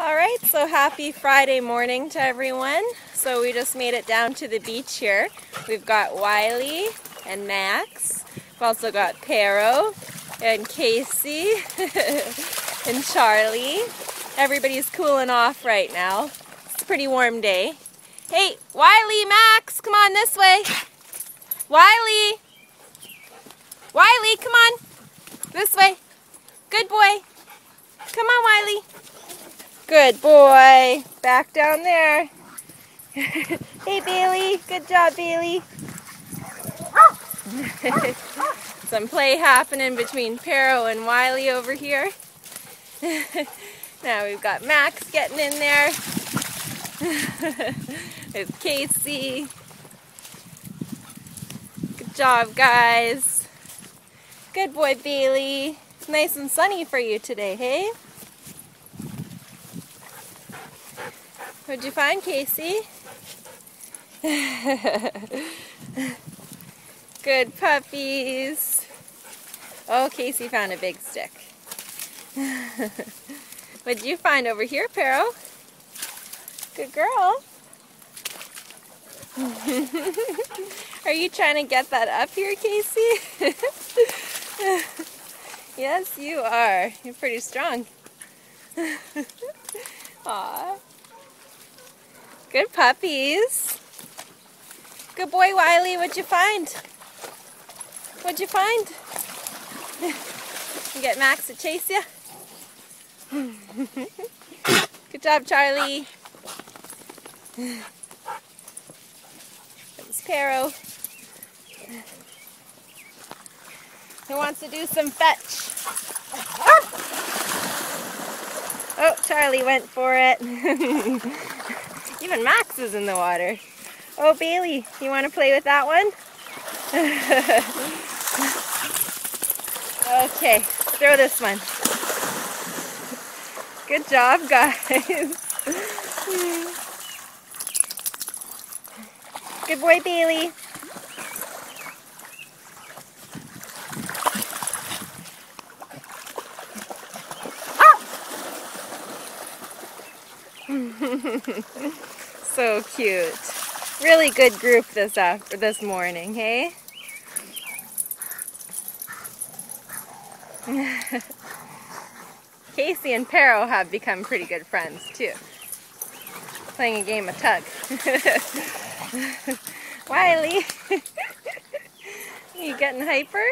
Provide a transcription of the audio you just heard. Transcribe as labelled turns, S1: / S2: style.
S1: All right, so happy Friday morning to everyone. So we just made it down to the beach here. We've got Wiley and Max. We've also got Pero and Casey and Charlie. Everybody's cooling off right now. It's a pretty warm day. Hey, Wiley, Max, come on this way. Wiley. Wiley, come on. This way. Good boy. Come on, Wiley. Good boy. Back down there. hey, Bailey. Good job, Bailey. Some play happening between Pero and Wiley over here. now we've got Max getting in there. With Casey. Good job, guys. Good boy, Bailey. It's nice and sunny for you today, hey? What'd you find, Casey? Good puppies. Oh, Casey found a big stick. What'd you find over here, Pero? Good girl. Are you trying to get that up here, Casey? yes, you are. You're pretty strong. Aw. Good puppies. Good boy, Wiley. What'd you find? What'd you find? you get Max to chase you? Good job, Charlie. There's Pero. He wants to do some fetch. Oh, Charlie went for it. Even Max is in the water. Oh, Bailey, you want to play with that one? okay, throw this one. Good job, guys. Good boy, Bailey. so cute. Really good group this after this morning, hey? Casey and Pero have become pretty good friends too. Playing a game of tug. Wiley, you getting hyper?